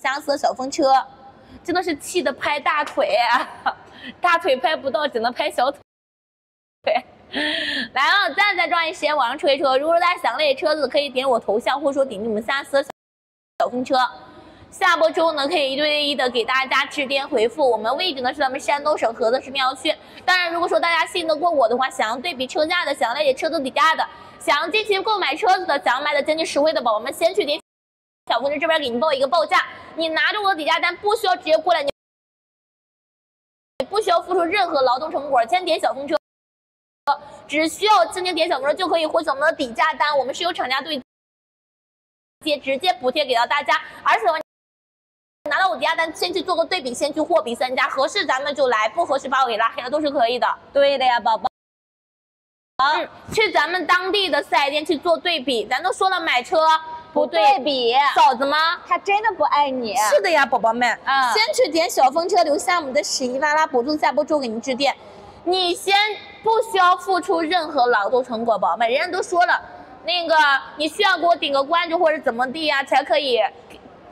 相似的小风车，真的是气得拍大腿，大腿拍不到，只能拍小腿。来了，再再抓紧时间往上吹车。如果说大家想类车子，可以点我头像，或者说点击我们相似的小风车。下播之后呢，可以一对一的给大家致电回复。我们位置呢是咱们山东省菏泽市庙区。当然，如果说大家信得过我的话，想要对比车价的，想要了解车子底价的，想要进行购买车子的，想要买的经济实惠的宝宝们，先去点小风车这边给您报一个报价。你拿着我的底价单，不需要直接过来，你不需要付出任何劳动成果，先点小风车。只需要轻轻点小风车就可以获取我们的底价单，我们是由厂家对接直接补贴给到大家，而且拿到我底价单，先去做个对比，先去货比三家，合适咱们就来，不合适把我给拉黑了都是可以的。对的呀，宝宝。嗯，去咱们当地的四 S 店去做对比，咱都说了买车不对比，嫂子吗？他真的不爱你。是的呀，宝宝们，嗯，先去点小风车，留下我们的十一哇啦博主下播之后给您致电。你先不需要付出任何劳动成果，宝宝们，人家都说了，那个你需要给我点个关注或者怎么地呀，才可以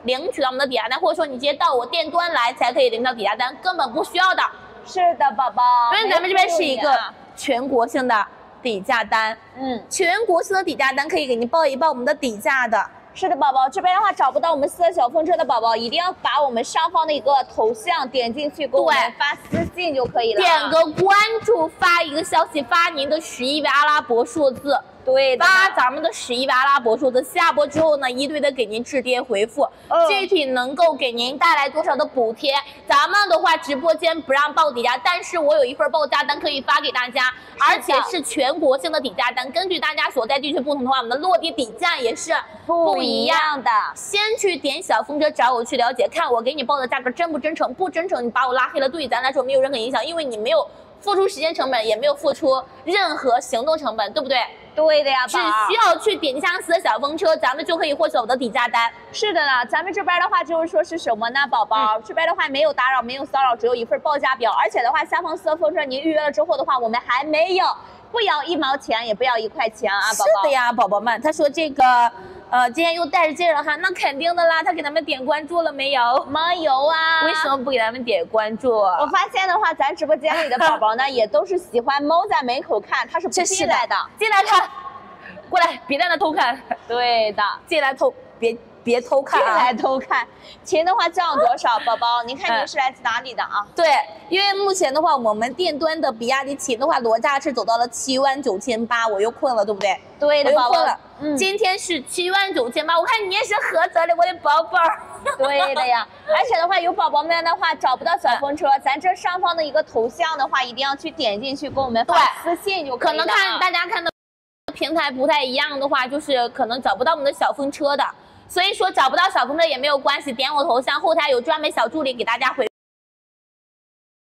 领取到我们的抵押单，或者说你直接到我店端来才可以领到抵押单，根本不需要的。是的，宝宝，因为咱们这边是一个全国性的底价单，嗯，全国性的底价单可以给您报一报我们的底价的。是的，宝宝，这边的话找不到我们四个小风车的宝宝，一定要把我们上方的一个头像点进去，给我们发私信就可以了。点个关注，发一个消息，发您的十一位阿拉伯数字。对的，发咱们的十一位阿拉伯数字，下播之后呢，一对的给您致电回复，具体能够给您带来多少的补贴。咱们的话，直播间不让报底价，但是我有一份报价单可以发给大家，而且是全国性的底价单，根据大家所在地区不同的话，我们的落地底价也是不一样的。先去点小风车找我去了解，看我给你报的价格真不真诚，不真诚你把我拉黑了，对于咱来说没有任何影响，因为你没有付出时间成本，也没有付出任何行动成本，对不对？对的呀，只需要去点相似的小风车，咱们就可以获取我的底价单。是的呢，咱们这边的话就是说是什么呢，宝宝？这边的话没有打扰，没有骚扰，只有一份报价表。而且的话，下方四的风车您预约了之后的话，我们还没有不要一毛钱，也不要一块钱啊，宝宝。是的呀，宝宝们，他说这个。呃，今天又带着劲了哈，那肯定的啦。他给咱们点关注了没有？没有啊。为什么不给咱们点关注？我发现的话，咱直播间里的宝宝呢，也都是喜欢猫在门口看，他是不进来的。进来看，过来，别在那偷看。对的，进来偷，别别偷看。别来偷看。钱的话降多少？宝宝，您看您是来自哪里的啊？对，因为目前的话，我们店端的比亚迪秦的话，裸价是走到了七万九千八，我又困了，对不对？对的，宝宝。嗯，今天是七万九千八，我看你也是菏泽的，我的宝宝。对的呀，而且的话，有宝宝们的话找不到小风车，咱这上方的一个头像的话，一定要去点进去，给我们发私信就可以了。可能看大家看的平台不太一样的话，就是可能找不到我们的小风车的，所以说找不到小风车也没有关系，点我头像，后台有专门小助理给大家回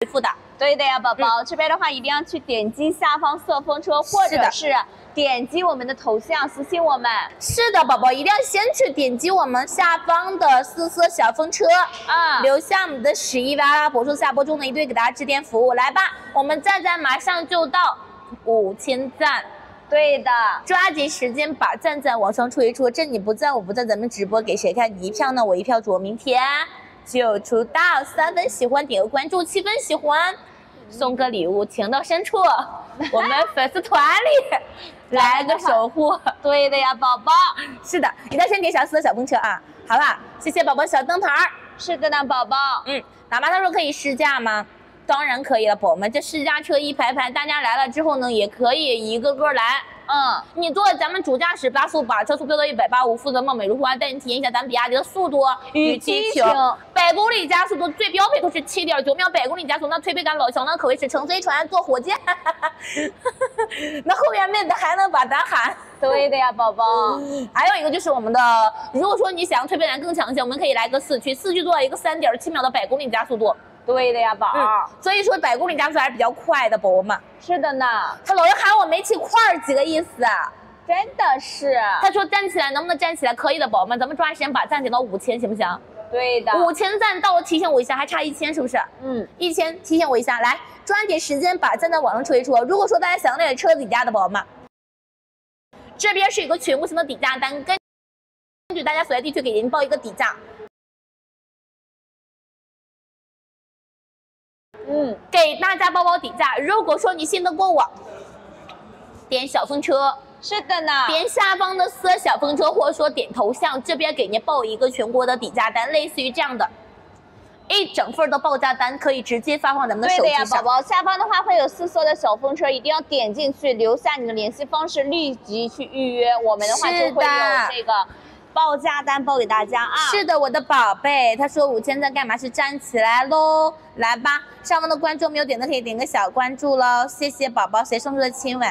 回复的。对的呀，宝宝，这边的话一定要去点击下方色风车，或者是。点击我们的头像私信我们，是的，宝宝一定要先去点击我们下方的四色小风车啊，留下我们的十一哇啦博数下播中的一对给大家致电服务，来吧，我们赞赞马上就到五千赞，对的，抓紧时间把赞赞往上戳一戳，这你不赞我不赞，咱们直播给谁看？你一票呢，我一票，祝我明天就出道，三分喜欢点个关注，七分喜欢送个礼物，情到深处，我们粉丝团里。来个守护，对的呀，宝宝。是的，一定先点小四的小风车啊，好吧？谢谢宝宝小灯牌儿。是的呢，宝宝。嗯，哪怕他说可以试驾吗？当然可以了，宝宝们，这试驾车一排排，大家来了之后呢，也可以一个个来。嗯，你坐咱们主驾驶八速，把车速飙到一百八五，负责貌美如花，带你体验一下咱比亚迪的速度与激情。百公里加速度最标配都是七点九秒，百公里加速那推背感老强，那可谓是乘飞船坐火箭。那后面妹子还能把咱喊？对的呀，宝宝。还有一个就是我们的，如果说你想要推背感更强一些，我们可以来个四驱，四驱做一个三点七秒的百公里加速度。对的呀，宝。所以说百公里加速还是比较快的，宝宝们。是的呢。他老是喊我煤气块儿，几个意思啊？真的是。他说站起来能不能站起来？可以的，宝宝们，咱们抓紧时间把赞点到五千，行不行？对的。五千赞到了，提醒我一下，还差一千，是不是？嗯。一千，提醒我一下，来抓紧时间把赞在网上戳一戳。如果说大家想要了解车底价的宝宝们，这边是一个全国性的底价单，根根据大家所在地区给您报一个底价。嗯，给大家包包底价。如果说你信得过我，点小风车，是的呢。点下方的四小风车，或者说点头像，这边给您报一个全国的底价单，类似于这样的。一整份的报价单可以直接发放咱们的手对的呀，机上。宝宝，下方的话会有四色的小风车，一定要点进去，留下你的联系方式，立即去预约。我们的话就会有这个报价单报给大家啊。是的，我的宝贝，他说五千在干嘛？是站起来喽，来吧，上方的关注没有点的可以点个小关注喽，谢谢宝宝，谁送出的亲吻？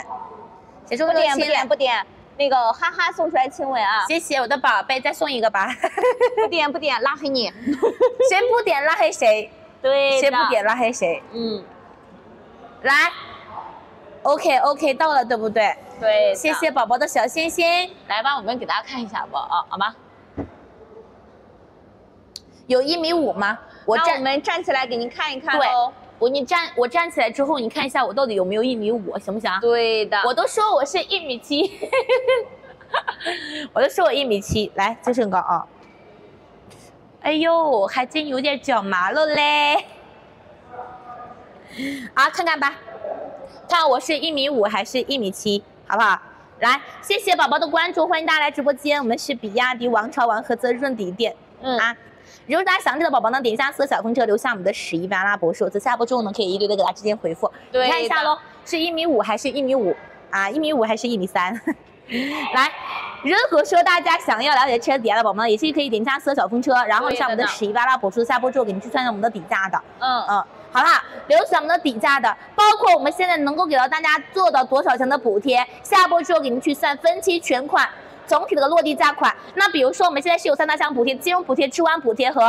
谁送出的不点不亲吻？点不点，那个哈哈送出来亲吻啊！谢谢我的宝贝，再送一个吧。不点不点，拉黑你。谁不点拉黑谁，对谁不点？拉黑谁。嗯，来，OK OK，到了对不对？对。谢谢宝宝的小心心，来吧，我们给大家看一下吧，啊，好吗？有一米五吗？我站那我们站起来给您看一看对喽。我你站我站起来之后，你看一下我到底有没有一米五，行不行？对的，我都说我是一米七，我都说我一米七，来这身高啊。哎呦，还真有点脚麻了嘞。啊，看看吧，看我是一米五还是一米七，好不好？来，谢谢宝宝的关注，欢迎大家来直播间，我们是比亚迪王朝王菏泽润底店。嗯啊。如果大家详细的宝宝呢，点一下四个小风车，留下我们的十一位阿拉伯数字，下播之后呢，可以一对对给大家直接回复。对看一下喽，是一米五还是一米五啊？一米五还是一米三？来，如果说大家想要了解车底下的宝宝呢，也是可以点一下四个小风车，然后对的上我们的十一万阿拉伯数字，下播之后给您去算一下我们的底价的。嗯嗯，好啦，留下我们的底价的，包括我们现在能够给到大家做到多少钱的补贴，下播之后给您去算分期全款。总体的落地价款，那比如说我们现在是有三大项补贴，金融补贴、置换补贴和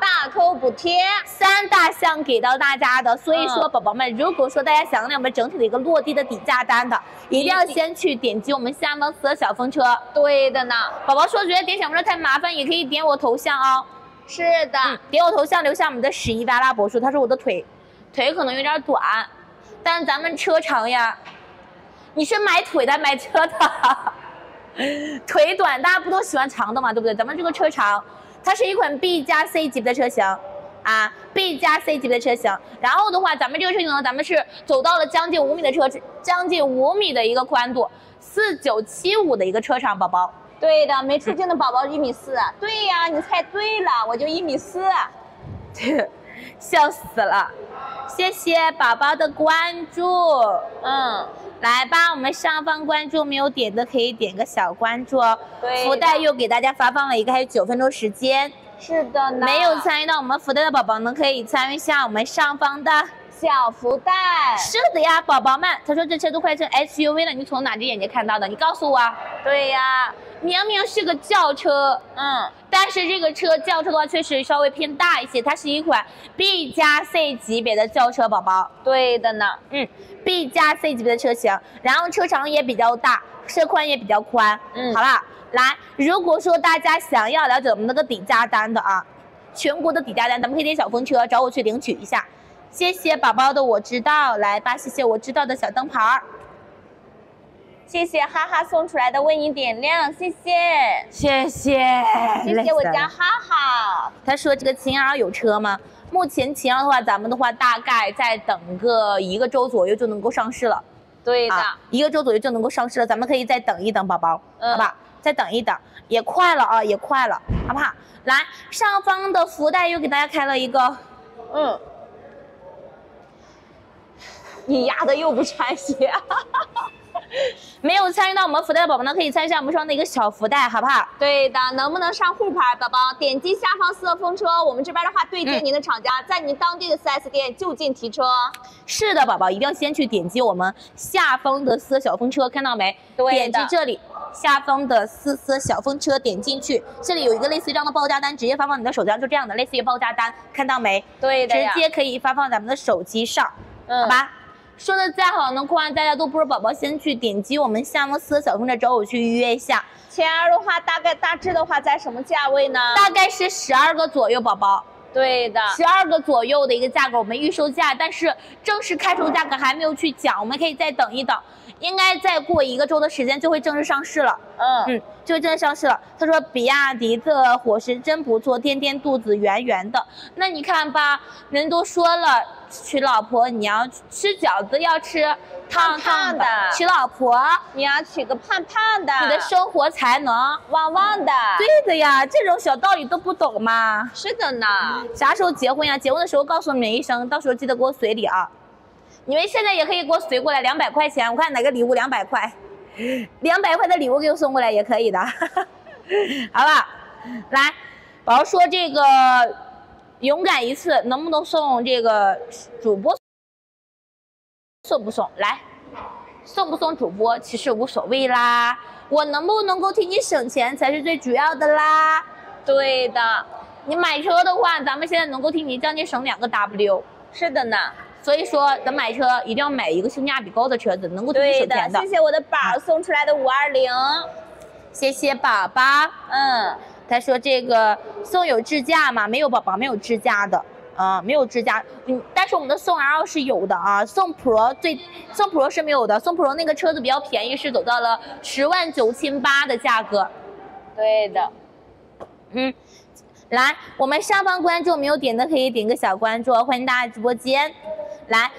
大扣补贴。三大项给到大家的，所以说嗯宝宝们，如果说大家想要我们整体的一个落地的底价单的，一定要先去点击我们下方四个小风车。对的呢，宝宝说觉得点小风车太麻烦，也可以点我头像哦。是的，点我头像，留下我们的十一阿拉伯数。他说我的腿，腿可能有点短，但咱们车长呀。你是买腿的，买车的？腿短，大家不都喜欢长的嘛，对不对？咱们这个车长，它是一款 B 加 C 级别的车型啊，B 加 C 级别的车型。然后的话，咱们这个车型呢，咱们是走到了将近五米的车，将近五米的一个宽度，四九七五的一个车长，宝宝。对的，没出镜的宝宝一米四。对呀，你猜对了，我就一米四。笑死了！谢谢宝宝的关注。嗯，来吧，我们上方关注没有点的可以点个小关注哦。对福袋又给大家发放了一个，还有九分钟时间。是的呢。没有参与到我们福袋的宝宝呢，可以参与一下我们上方的。小福袋。是的呀，宝宝们，他说这车都快成 SUV 了，你从哪只眼睛看到的？你告诉我。对呀，明明是个轿车，嗯，但是这个车轿车的话确实稍微偏大一些，它是一款 B 加 C 级别的轿车，宝宝。对的呢。嗯，B 加 C 级别的车型，然后车长也比较大，车宽也比较宽。嗯好啦，来，如果说大家想要了解我们那个底价单的啊，全国的底价单，咱们可以点小风车找我去领取一下。谢谢宝宝的我知道，来吧，谢谢我知道的小灯牌儿，谢谢哈哈送出来的为你点亮，谢谢，谢谢，谢谢我家家。哈哈。他说这个秦 R 有车吗？目前秦 R 的话，咱们的话大概再等个一个周左右就能够上市了。对的，啊，一个周左右就能够上市了，咱们可以再等一等，宝宝，嗯好吧？再等一等，也快了啊，也快了，好不好？来，上方的福袋又给大家开了一个，嗯。你丫的又不穿鞋，没有参与到我们福袋的宝宝呢，可以参与一下我们上的一个小福袋，好不好？对的，能不能上沪牌？宝宝点击下方四个风车，我们这边的话对接您的厂家，在您当地的 4S 店就近提车。是的，宝宝一定要先去点击我们下方的四个小风车，看到没？对点击这里下方的四色小风车，点进去，这里有一个类似于这样的报价单，直接发放你的手机上，就这样的，类似于报价单，看到没？对的直，接可以发放咱们的手机上。嗯好吧？说的再好呢，况大家都不是宝宝，先去点击我们下方四个小风车找我去预约一下，前儿的话大概大致的话在什么价位呢？大概是十二个左右，宝宝，对的，十二个左右的一个价格，我们预售价，但是正式开售价格还没有去讲，我们可以再等一等，应该再过一个周的时间就会正式上市了。嗯，嗯，就会正式上市了。他说比亚迪的伙食真不错，天天肚子圆圆的。那你看吧，人都说了，娶老婆你要吃饺子要吃烫烫烫的娶老婆你要娶个胖胖的，你的生活才能。旺旺的，对的呀，这种小道理都不懂吗？是的呢。啥时候结婚呀？结婚的时候告诉你们一声，到时候记得给我随礼啊。你们现在也可以给我随过来两百块钱，我看哪个礼物两百块，两百块的礼物给我送过来也可以的，好吧？来，宝宝说这个勇敢一次，能不能送这个主播送不送？来，送不送主播其实无所谓啦，我能不能够替你省钱才是最主要的啦。对的，你买车的话，咱们现在能够替你将近省两个 W。是的呢。所以说，咱买车一定要买一个性价比高的车子，能够替你省钱的。谢谢我的宝送出来的五二零。谢谢宝宝。嗯，他说这个送有支架吗？没有，宝宝没有支架的。啊、没有支架，嗯，但是我们的宋 L 是有的啊，宋 Pro 最宋 Pro 是没有的，宋 Pro 那个车子比较便宜，是走到了十万九千八的价格。对的。嗯，来，我们上方关注没有点的可以点个小关注，欢迎大家直播间。来，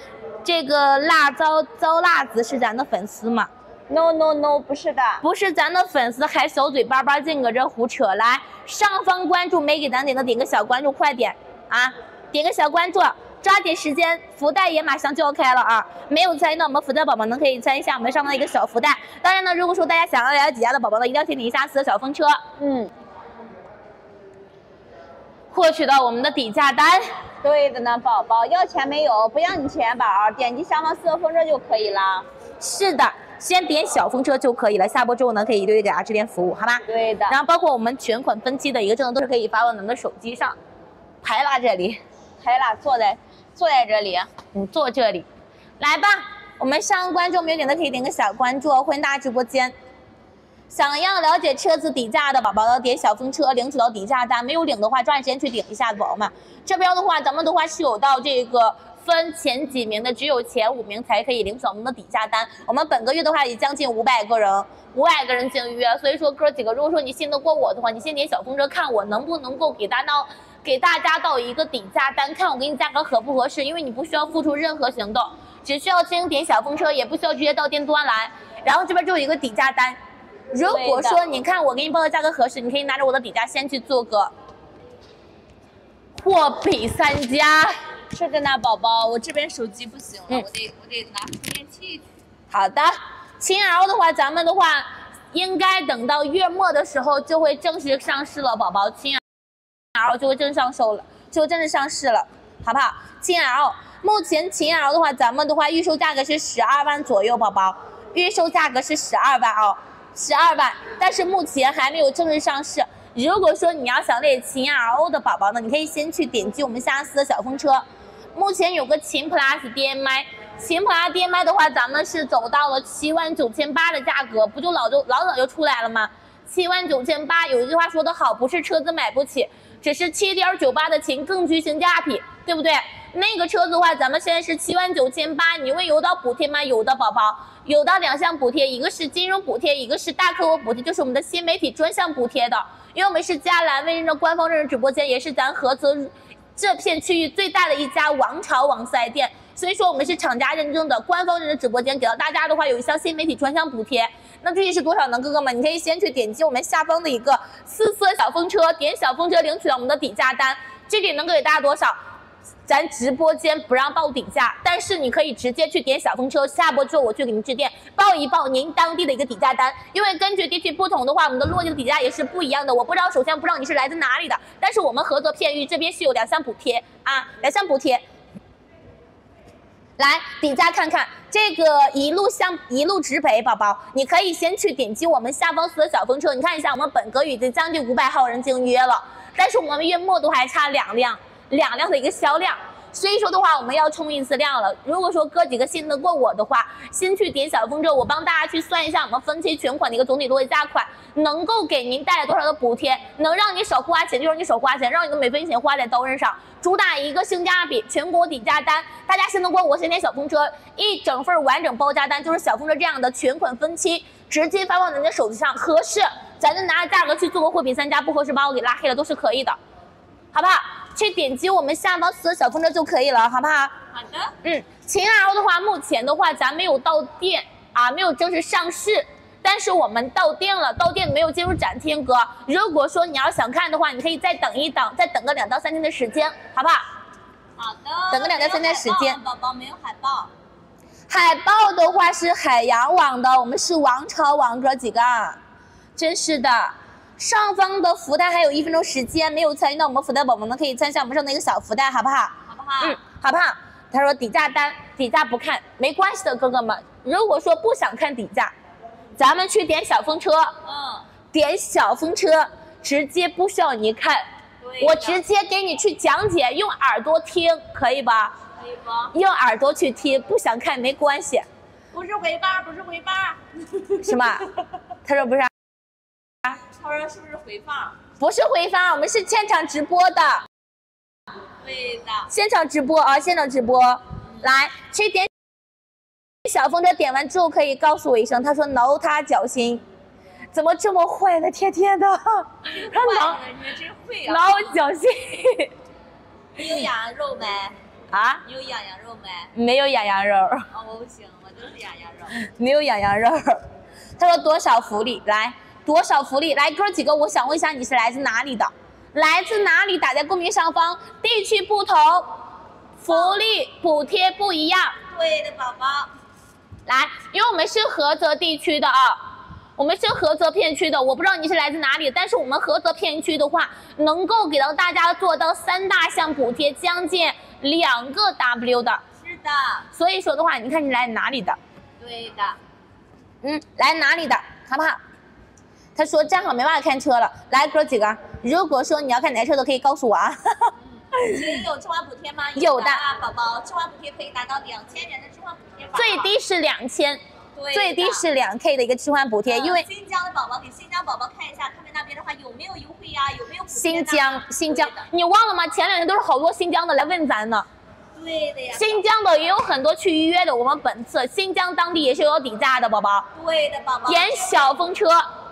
这个辣糟糟辣子是咱的粉丝吗？No no no，不是的。不是咱的粉丝，还小嘴巴巴净搁这胡扯。来，上方关注没给咱点的点个小关注，快点啊！点个小关注，抓紧时间，福袋也马上就要开了啊！没有参与到我们福袋宝宝呢，可以参与一下我们上方的一个小福袋。当然呢，如果说大家想要了解底价的宝宝呢，一定要先点一下四的小风车，嗯，获取到我们的底价单。对的呢，宝宝要钱没有？不要你钱，宝儿，点击下方四个风车就可以了。是的，先点小风车就可以了。下播之后呢，可以一对一给大家致电服务，好吧？对的。然后包括我们全款分期的一个证都是可以发到咱们的手机上。排拉这里，排拉坐在坐在这里。你坐这里，来吧。我们上关注没有点的可以点个小关注哦，欢迎大家直播间。想要了解车子底价的宝宝呢，点小风车领取到底价单，没有领的话抓紧时间去领一下，宝宝们。这边的话，咱们的话是有到这个分前几名的，只有前五名才可以领取我们的底价单。我们本个月的话也将近五百个人，五百个人进预约，所以说哥几个，如果说你信得过我的话，你先点小风车看我能不能够给大到给大家到一个底价单，看我给你价格合不合适，因为你不需要付出任何行动，只需要先点小风车，也不需要直接到店端来，然后这边就有一个底价单。如果说你看我给你报的价格合适，你可以拿着我的底价先去做个货比三家。是的呢，宝宝，我这边手机不行了，嗯我得我得拿充电器去。好的，秦 L 的话，咱们的话应该等到月末的时候就会正式上市了，宝宝，秦 L 就会正式上售了，就正式上市了，好不好？秦 L 目前秦 L 的话，咱们的话预售价格是十二万左右，宝宝，预售价格是十二万哦，十二万，但是目前还没有正式上市。如果说你要想了解秦 L 的宝宝呢，你可以先去点击我们下司的小风车，目前有个秦 Plus DMI，秦 Plus DMI 的话，咱们是走到了七万九千八的价格，不就老就老早就出来了吗？七万九千八，有一句话说得好，不是车子买不起，只是七点九八的秦更具性价比，对不对？那个车子的话，咱们现在是七万九千八，你问有到补贴吗？有的，宝宝，有的两项补贴，一个是金融补贴，一个是大客户补贴，就是我们的新媒体专项补贴的。因为我们是佳兰微认证官方认证直播间，也是咱菏泽这片区域最大的一家王朝王四 S 店，所以说我们是厂家认证的官方认证直播间，给到大家的话有一项新媒体专项补贴。那具体是多少呢？哥哥们，你可以先去点击我们下方的一个四色小风车，点小风车领取到我们的底价单，这里能够给大家多少？咱直播间不让报底价，但是你可以直接去点小风车，下播之后我去给您致电报一报您当地的一个底价单，因为根据地区不同的话，我们的落地的底价也是不一样的。我不知道，首先不知道你是来自哪里的，但是我们菏泽片域这边是有两项补贴啊，两项补贴。来底价看看，这个一路向一路直北，宝宝，你可以先去点击我们下方四的小风车，你看一下，我们本格已经将近五百号人竞约了，但是我们月末都还差两辆。两辆的一个销量，所以说的话，我们要冲一次量了。如果说哥几个信得过我的话，先去点小风车，我帮大家去算一下我们分期全款的一个总体落地价款，能够给您带来多少的补贴，能让你少花钱就让你少花钱，让你的每分钱花在刀刃上，主打一个性价比，全国底价单，大家信得过我，先点小风车，一整份完整包价单就是小风车这样的全款分期，直接发放在您的手机上，合适咱就拿着价格去做个货比三家，不合适把我给拉黑了都是可以的，好不好？去点击我们下方四个小风车就可以了，好不好？好的，嗯，秦 L 的话，目前的话咱没有到店啊，没有正式上市，但是我们到店了，到店没有进入展厅哥。如果说你要想看的话，你可以再等一等，再等个两到三天的时间，好不好？好的，等个两到三天时间宝宝没有海报，海报的话是海洋网的，我们是王朝网哥几个，真是的。上方的福袋还有一分钟时间，没有参与到我们福袋宝宝们可以参加我们上的一个小福袋，好不好？好不好？嗯，好不好？他说底价单，底价不看没关系的，哥哥们。如果说不想看底价，咱们去点小风车，嗯，点小风车，直接不需要你看，我直接给你去讲解，用耳朵听，可以吧？可以不？用耳朵去听，不想看没关系，不是回放，不是回放，什么？他说不是啊，他说是不是回放？不是回放，我们是现场直播的，对的，现场直播啊，现场直播，来去点小风车，点完之后可以告诉我一声。他说挠他脚心，怎么这么坏呢？天天的，他 挠坏了，你们真会啊！挠我脚心你有痒痒肉没？啊？你有养羊肉没？没有养羊肉，哦，我不行，我就是养羊肉。没有养羊肉。他说多少福利？来，多少福利？来，哥几个，我想问一下，你是来自哪里的？来自哪里？打在公屏上方。地区不同，福利补贴不一样。对的，宝宝。来，因为我们是菏泽地区的啊，我们是菏泽片区的，我不知道你是来自哪里，但是我们菏泽片区的话，能够给到大家做到三大项补贴，将近两个 W 的。是的，所以说的话，你看你来哪里的？对的。嗯，来哪里的，好不好？他说站好没办法看车了，来哥几个，如果说你要看哪台车的，可以告诉我啊。您有置换补贴吗？有的啊，宝宝，置换补贴可以达到两千元的置换补贴吧？最低是两千，对最低是两 K 的一个置换补贴，因为嗯新疆的宝宝给新疆宝宝看一下，他们那边的话有没有优惠呀、有没有补贴新疆新疆，你忘了吗？前两天都是好多新疆的来问咱呢。对的呀，新疆的也有很多去预约的，我们本次新疆当地也是有底价的，宝宝。对的宝宝。点小风车，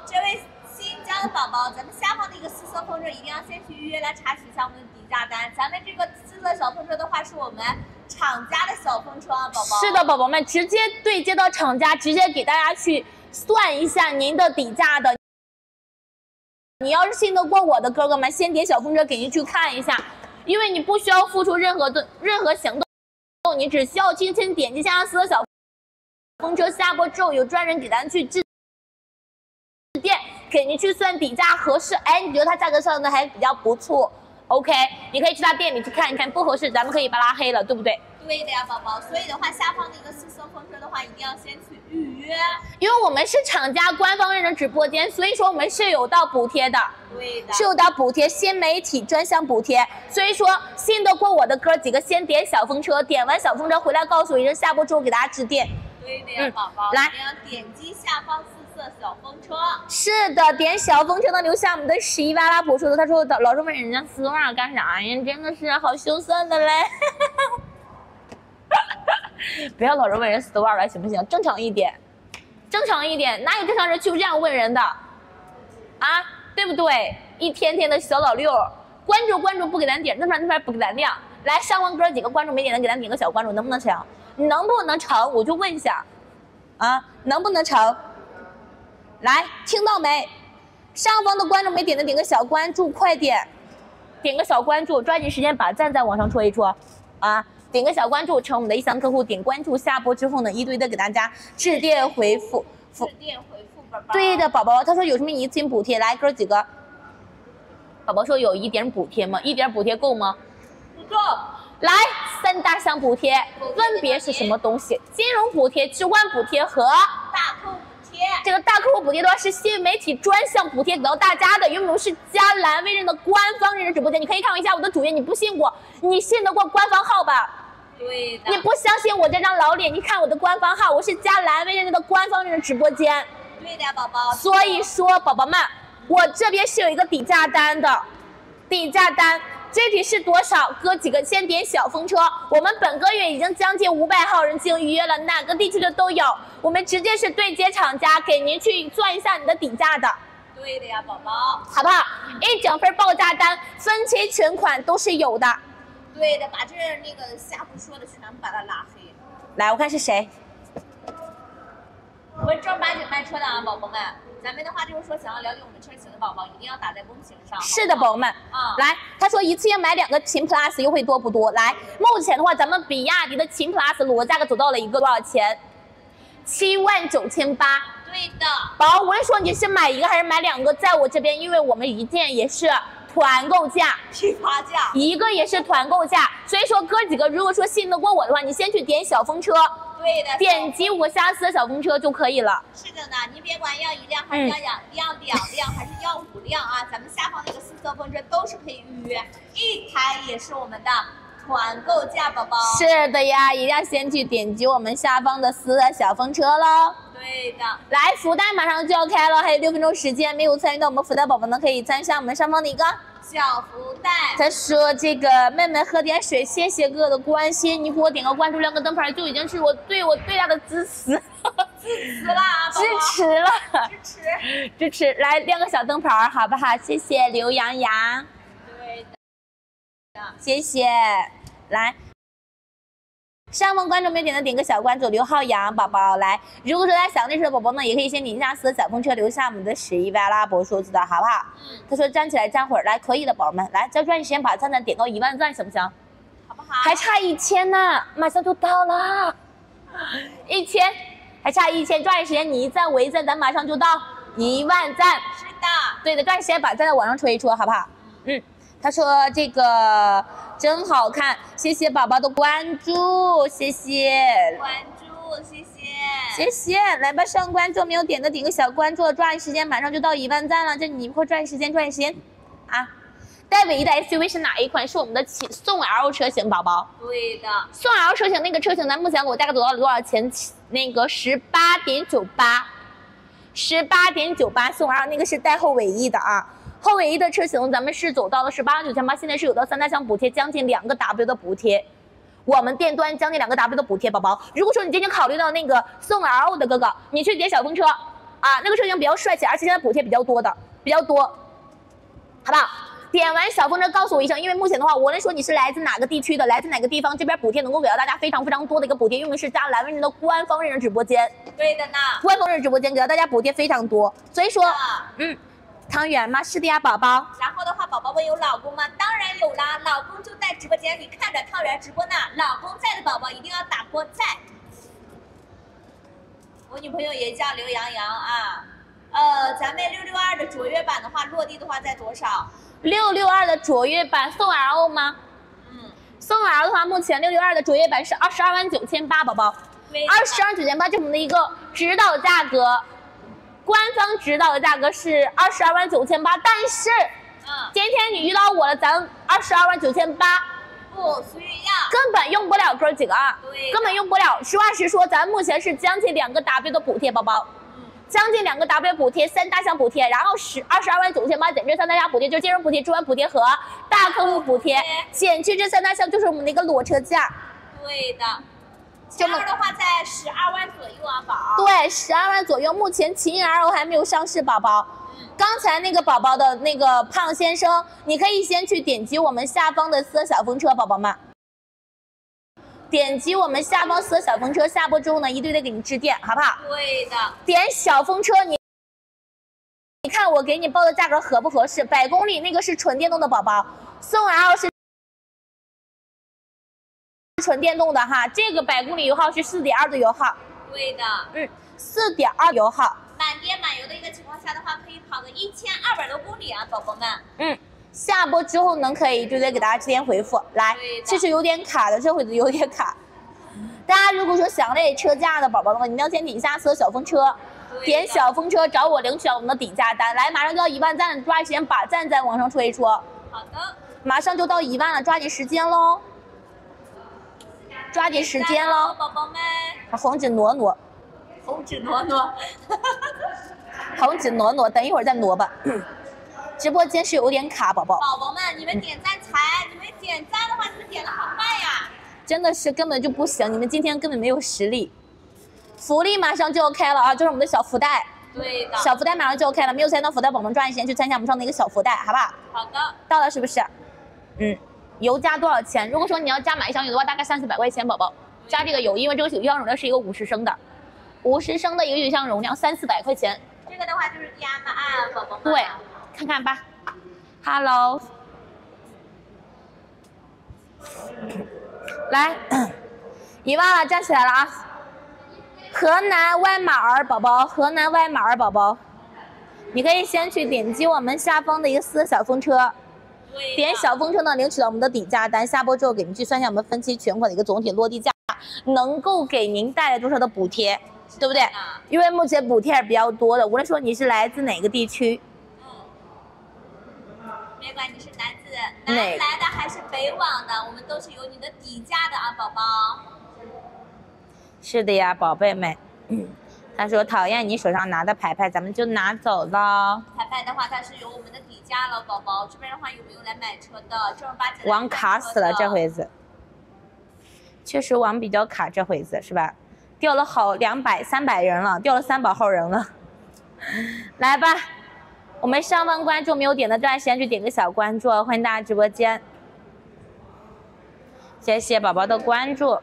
这位新疆的宝宝，咱们下方的一个四色风车一定要先去预约来查询一下我们的底价单。咱们这个四色小风车的话，是我们厂家的小风车啊，宝宝。是的，宝宝们直接对接到厂家，直接给大家去算一下您的底价的。你要是信得过我的哥哥们，先点小风车给您去看一下，因为你不需要付出任何的任何行动，你只需要轻轻点击下方四个小风车下播之后，有专人给咱去制店给您去算底价合适，哎，你觉得它价格算的还比较不错。，OK，你可以去他店里去看一看，不合适咱们可以把拉黑了，对不对？对的呀，宝宝。所以的话，下方的一个四色风车的话，一定要先去预约。因为我们是厂家官方认证直播间，所以说我们是有到补贴的，对的。是有到补贴新媒体专项补贴。所以说信得过我的哥几个，先点小风车，点完小风车回来告诉我一声，下播之后给大家致电。对的呀，嗯宝宝。来点击下方四色小风车。是的，点小风车能留下我们的十一哇啦补数的。他说老老是问人家丝袜干啥呀？真的是好羞涩的嘞。不要老是问人丝袜了，行不行？正常一点，正常一点，哪有正常人去这样问人的？啊，对不对？一天天的小老六，关注关注不给咱点，那边那边不给咱亮。来，上方哥几个关注没点的，给咱点个小关注，能不能成？能不能成？我就问一下，啊，能不能成？来，听到没？上方的观众没点的点个小关注，快点，点个小关注，抓紧时间把赞再往上戳一戳，啊，点个小关注，成我们的意向客户，点关注，下播之后呢，一对一的给大家致电回复，致电回复宝宝。对的，宝宝，他说有什么一次性补贴？来，哥几个，宝宝说有一点补贴吗？一点补贴够吗？不够。来，三大项补贴分别是什么东西？金融补贴、置换补贴和贴。这个大客户补贴的话是新媒体专项补贴给到大家的，因为我们是加蓝微认的官方认证直播间，你可以看一下我的主页，你不信我，你信得过官方号吧？对的，你不相信我这张老脸，你看我的官方号，我是加蓝微认证的官方认证直播间。对的，宝宝。所以说，宝宝们，我这边是有一个底价单的，底价单具体是多少？哥几个先点小风车，我们本个月已经将近五百号人进行预约了，哪个地区的都有，我们直接是对接厂家，给您去算一下你的底价的。对的呀，宝宝。好不好？一整份报价单，分期全款都是有的。对的，把这那个瞎胡说的全部把他拉黑。来，我看是谁。我们正儿八经卖车的啊，宝宝们，咱们的话就是说，想要了解我们车型的宝宝，一定要打在公屏上。是的，宝宝们，啊，来，他说一次性买两个秦 Plus 优惠多不多？来，目前的话，咱们比亚迪的秦 Plus 裸价格走到了一个多少钱？七万九千八。对的，宝，我跟你说，你是买一个还是买两个？在我这边，因为我们一件也是团购价，批发价，一个也是团购价，所以说哥几个，如果说信得过我的话，你先去点小风车。对的，点击我下次的小风车就可以了。是的呢，您别管要一辆还是要两要两辆还是要五辆啊，咱们下方那个四色风车都是可以预约，一台也是我们的团购价，宝宝。是的呀，一定要先去点击我们下方的四色小风车喽。对的，来福袋马上就要开了，还有六分钟时间，没有参与到我们福袋宝宝呢，可以参与下我们上方的一个。小福袋，他说这个妹妹喝点水，谢谢哥哥的关心，你给我点个关注，亮个灯牌，就已经是我对我最大的支持，支持了啊，支持了，支持，支持，来亮个小灯牌，好不好？谢谢刘洋洋，对的，谢谢，来。上方观众没有点的点个小关注，刘浩洋宝宝来。如果说大家想认识的宝宝呢，也可以先点一下四小风车，留下我们的十一位阿拉伯数字的好不好？嗯，他说站起来站会儿，来可以的宝宝们，来再抓紧时间把赞赞点到一万赞，行不行？好不好？还差一千呢，马上就到了，一千，还差一千，抓紧时间你一赞我一赞，咱马上就到一万赞。是的，对的，抓紧时间把赞在网上戳一戳，好不好？嗯，他说这个真好看，谢谢宝宝的关注，谢谢，关注，谢谢，谢谢，来吧，上关注没有点的点个小关注，抓紧时间，马上就到一万赞了，这你快抓紧时间，抓紧时间啊！带尾翼的 SUV 是哪一款？是我们的起宋 L 车型，宝宝。对的，宋 L 车型那个车型，咱目前给我大概走到了多少钱？那个十八点九八，十八点九八，宋 L 那个是带后尾翼的啊。后尾翼的车型，咱们是走到了十八万九千八，现在是有到三大项补贴，将近两个 W 的补贴。我们店端将近两个 W 的补贴，宝宝。如果说你今天考虑到那个宋 L 的哥哥，你去点小风车啊，那个车型比较帅气，而且现在补贴比较多的，比较多，好不好？点完小风车告诉我一声，因为目前的话，无论说你是来自哪个地区的，来自哪个地方，这边补贴能够给到大家非常非常多的一个补贴，因为我们是加蓝微人的官方认证直播间，对的呢，官方认证直播间给到大家补贴非常多，所以说，嗯，汤圆吗？是的呀，宝宝。然后的话，宝宝问有老公吗？当然有啦，老公就在直播间里看着汤圆直播呢。老公在的宝宝一定要打波在。我女朋友也叫刘洋洋啊。呃，咱们六六二的卓越版的话，落地的话在多少？六六二的卓越版送 L 吗？嗯，送 L 的话，目前六六二的卓越版是二十二万九千八，宝宝，二十二九千八，这是我们的一个指导价格，官方指导的价格是二十二万九千八，但是，嗯，今天你遇到我了，咱二十二万九千八，不需要，根本用不了哥几个啊，对，根本用不了。实话实说，咱目前是将近两个 W 的补贴，宝宝。将近两个 W 补贴，三大项补贴，然后十二十二万九千八减去三大项补贴，就是金融补贴、置换补贴和大客户补贴，减去这三大项就是我们的一个裸车价。对的，秦 L 的话在。对，十二万左右，目前秦 L 还没有上市，宝宝。刚才那个宝宝的那个胖先生，你可以先去点击我们下方的四小风车，宝宝们。点击我们下方四小风车，下播之后呢，一对对给你致电，好不好？对的。点小风车，你你看我给你报的价格合不合适？百公里那个是纯电动的宝宝，宋 L 是纯电动的哈，这个百公里油耗是四点二的油耗。对的。嗯，四点二油耗。满电满油的一个情况下的话，可以跑个一千二百多公里啊，宝宝们。嗯。下播之后能可以对对给大家直接回复来，这是有点卡的，这会子有点卡。大家如果说想了解车价的宝宝的话，你要先点一下四小风车，点小风车找我领取我们的底价单。来，马上就要一万赞了，抓紧时间把赞再往上戳一戳。好的，马上就到一万了，抓紧时间喽！抓紧时间喽！宝宝们，把红纸挪挪，红纸挪挪，红纸挪挪，等一会儿再挪吧。直播间是有点卡，宝宝。宝宝们，你们点赞才，你们点赞的话，你们点的好慢呀！真的是根本就不行，你们今天根本没有实力。福利马上就要开了啊，就是我们的小福袋。对的。小福袋马上就要开了，没有参加到福袋宝宝们抓紧时间去参加我们上的一个小福袋，好不好？好的。到了是不是？嗯。油加多少钱？如果说你要加满一箱油的话，大概三四百块钱，宝宝。加这个油，因为这个油箱容量是一个五十升的，五十升的一个油箱容量三四百块钱。这个的话就是加嘛啊，宝宝们。对，看看吧。Hello。来，一万了，站起来了啊！河南外马儿宝宝，河南外马儿宝宝，你可以先去点击我们下方的一个四个小风车，点小风车呢，领取到我们的底价单，下播之后给您去算一下我们分期全款的一个总体落地价，能够给您带来多少的补贴，对不对？因为目前补贴是比较多的，无论说你是来自哪个地区，嗯，别管你是来自南来的还是北往的，我们都是有你的底价的啊，宝宝。是的呀，宝贝们。他说讨厌你手上拿的牌牌，咱们就拿走了。牌牌的话，它是有我们的底价了，宝宝。这边的话有没有来买车的？正儿八经。网卡死了这回子。确实网比较卡这回子是吧？掉了好两百三百人了，掉了三百号人了。来吧，我们上方关注没有点的，抓紧时间去点个小关注，欢迎大家直播间。谢谢宝宝的关注。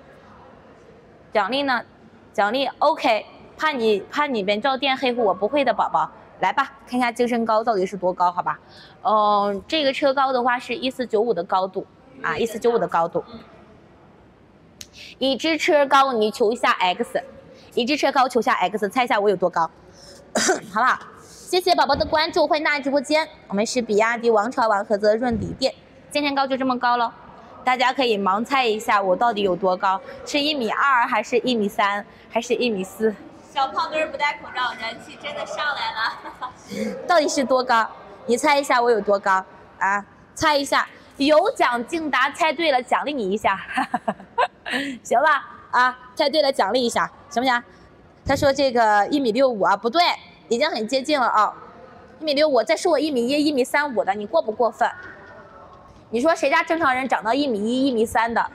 奖励呢？奖励 OK，怕你怕你们照店黑户，我不会的，宝宝，来吧，看一下净身高到底是多高，好吧？嗯，这个车高的话是一四九五的高度啊，一四九五的高度。已知车高你求一下 X，已知车高求下 X，猜一下我有多高，好不好？谢谢宝宝的关注，欢迎大家直播间，我们是比亚迪王朝王合资润底店，净身高就这么高喽。大家可以盲猜一下我到底有多高，是一米二还是一米三还是一米四？小胖墩不戴口罩，人气真的上来了。到底是多高？你猜一下我有多高啊？猜一下，有奖竞答，猜对了奖励你一下，行吧？啊，猜对了奖励一下，行不行？他说这个一米六五啊，不对，已经很接近了啊，一米六五，再说我一米一、一米三五的，你过不过分？你说谁家正常人长到一米一、一米三的？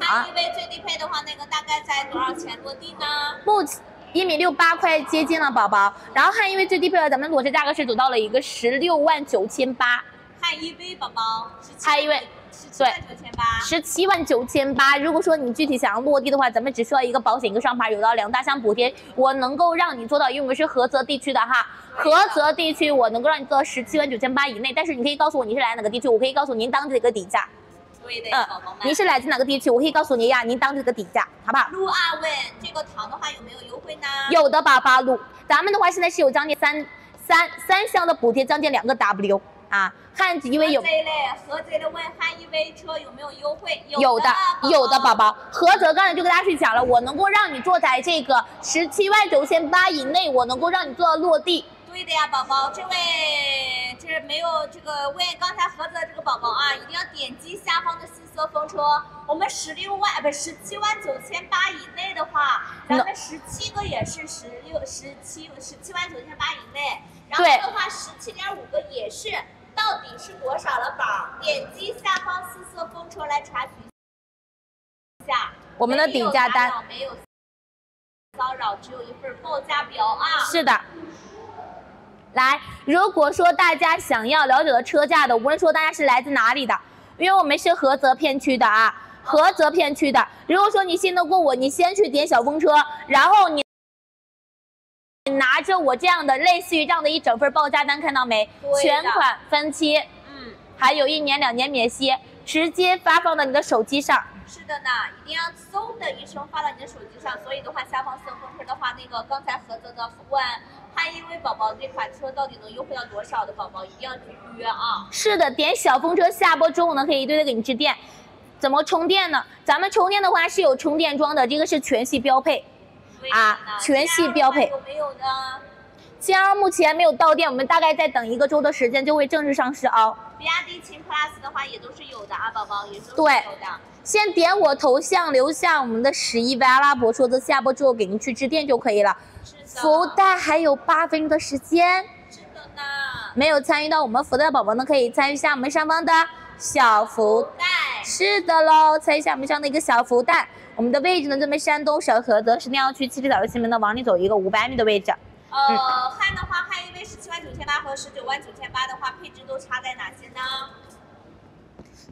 汉 EV 最低配的话，那个大概在多少钱落地呢？目前一米六八，快接近了，宝宝。然后汉 EV 最低配的，咱们裸车价格是走到了一个十六万九千八。汉 EV 宝宝，汉 EV。对，十七万九千八。如果说你具体想要落地的话，咱们只需要一个保险，一个上牌，有到两大箱补贴，我能够让你做到，因为我们是菏泽地区的哈，菏泽地区我能够让你做到十七万九千八以内。但是你可以告诉我你是来哪个地区，我可以告诉您当地的一个底价。对的，宝宝们。您是来自哪个地区，我可以告诉你呀，您当这个底价，好不好？陆阿问这个糖的话有没有优惠呢？有的，宝宝陆，咱们的话现在是有将近三三三箱的补贴，将近两个 W。啊，汉 EV 有。菏泽的问汉 EV 车有没有优惠？有的，有的，宝宝。菏泽刚才就跟大家去讲了，我能够让你坐在这个十七万九千八以内，我能够让你做到落地。对的呀，宝宝，这位这是没有这个问刚才盒子的这个宝宝啊，一定要点击下方的四色风车。我们十六万不十七万九千八以内的话，咱们十七个也是十六十七十七万九千八以内，然后的话十七点五个也是。到底是多少了，宝？点击下方四色风车来查询一下我们的底价单。没有骚扰，只有一份报价表啊。是的。来，如果说大家想要了解的车价的，无论说大家是来自哪里的，因为我们是菏泽片区的啊，菏泽片区的。如果说你信得过我，你先去点小风车，然后你。拿着我这样的类似于这样的一整份报价单，看到没？全款分期，嗯，还有一年两年免息，直接发放到你的手机上。是的呢，一定要嗖的一声发到你的手机上。所以的话，下方送风车的话，那个刚才菏泽的问汉 EV 宝宝这款车到底能优惠到多少的宝宝，一定要去预约啊。是的，点小风车下播之后呢，可以一堆的给你致电。怎么充电呢？咱们充电的话是有充电桩的，这个是全系标配。啊，全系标配。有没有呢？七二目前没有到店，我们大概再等一个周的时间就会正式上市啊。比亚迪秦 Plus 的话也都是有的啊，宝宝也都是对有的。先点我头像，留下我们的十一位阿拉伯数字，下播之后给您去致电就可以了。是的，福袋还有八分钟的时间，是的呢。没有参与到我们福袋的宝宝呢，可以参与一下我们上方的小福袋是的喽，参与一下我们上的一个小福袋。我们的位置呢，这边山东省菏泽市锭区七十岛的西门呢，往里走一个五百米的位置。呃，汉的话，汉 EV 十七万九千八和十九万九千八的话，配置都差在哪些呢？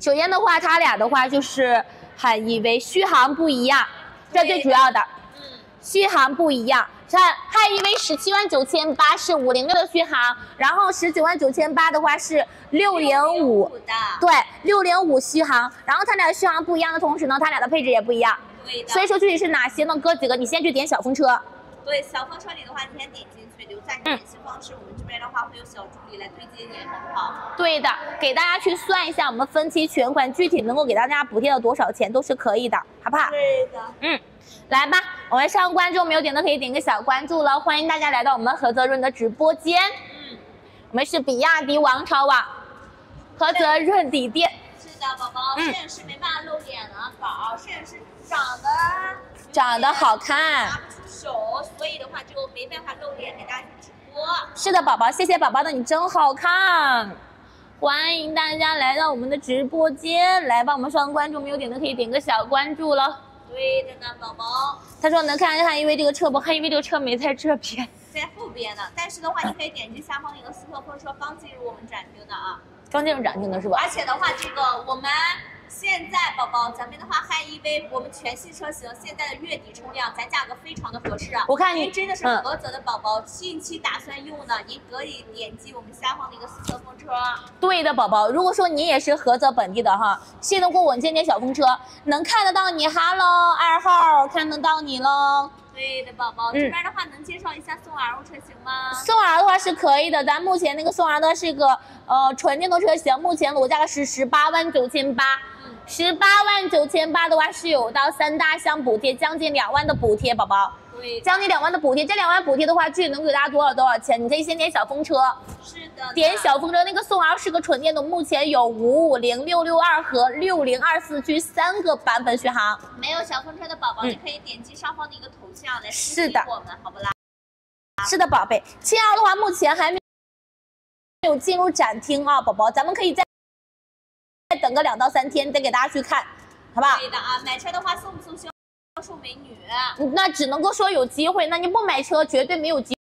首先的话，它俩的话就是还以为续航不一样，这最主要的。嗯，续航不一样，看还以为十七万九千八是五零六的续航，然后十九万九千八的话是六零五，的，对，六零五续航，然后它俩续航不一样的同时呢，它俩的配置也不一样，对的。所以说具体是哪些呢？哥几个，你先去点小风车，对小风车里的话，你先点进去，留下你联系方式，我们这边的话会有小助理来对接你，好不好？对的，给大家去算一下我们分期全款具体能够给大家补贴到多少钱都是可以的，好不好？对的。嗯，来吧，我们上关注没有点的可以点个小关注了，欢迎大家来到我们菏泽润的直播间。嗯，我们是比亚迪王朝网菏泽润底店，是的，宝宝，嗯摄影师没办法露脸了，宝，摄影师长得长得好看拿。不出手，所以的话就没办法露脸给大家直播。是的，宝宝，谢谢宝宝的你真好看。欢迎大家来到我们的直播间，来帮，我们上关注没有点的可以点个小关注了。对的呢，宝宝，他说能看一看，因为这个车不，还因为这个车没在这边，在后边呢，但是的话，你可以点击下方一个斯特风车，刚进入我们展厅的啊。刚进入展厅的是吧？而且的话，这个我们现在宝宝，咱们的话汉 EV 我们全系车型现在的月底冲量，咱价格非常的合适啊。我看您真的是嗯菏泽的宝宝，近期打算用呢，您可以点击我们下方的一个四色风车。对的，宝宝，如果说您也是菏泽本地的哈，信得过我今天小风车，能看得到你，Hello 二号，看得到你喽。对的，宝宝，嗯这边的话能介绍一下宋 L 车型吗？宋 R 的话是可以的，咱目前那个宋 R 的是个呃纯电动车型，目前裸价是十八万九千八，嗯，十八万九千八的话是有到三大项补贴，将近两万的补贴，宝宝，对，将近两万的补贴，这两万补贴的话，具体能给大家多少多少钱？你可以先点小风车，是的，点小风车，那个宋 L 是个纯电动，目前有五五零、六六二和六零二四 G 三个版本续航。没有小风车的宝宝，嗯你可以点击上方的一个头像来私是的信我们，好不啦？是的，宝贝，七 L 的话目前还没有进入展厅啊，宝宝，咱们可以再再等个两到三天，再给大家去看，好不好？对的啊，买车的话送不送销销售美女？那只能够说有机会，那你不买车绝对没有机